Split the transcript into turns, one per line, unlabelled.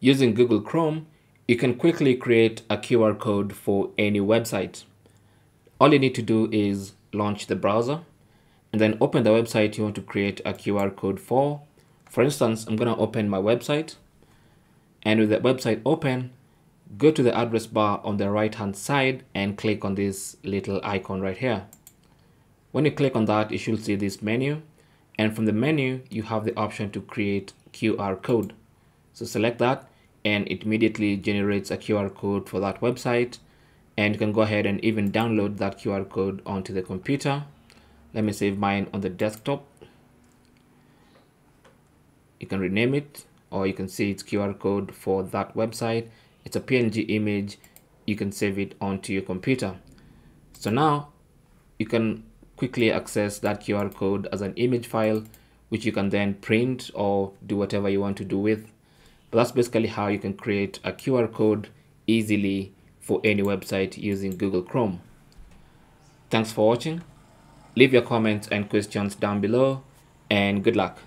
Using Google Chrome, you can quickly create a QR code for any website. All you need to do is launch the browser and then open the website you want to create a QR code for. For instance, I'm going to open my website and with the website open, go to the address bar on the right hand side and click on this little icon right here. When you click on that, you should see this menu and from the menu, you have the option to create QR code. So select that and it immediately generates a QR code for that website and you can go ahead and even download that QR code onto the computer. Let me save mine on the desktop. You can rename it or you can see its QR code for that website. It's a PNG image. You can save it onto your computer. So now you can quickly access that QR code as an image file, which you can then print or do whatever you want to do with. But that's basically how you can create a QR code easily for any website using Google Chrome. Thanks for watching. Leave your comments and questions down below and good luck.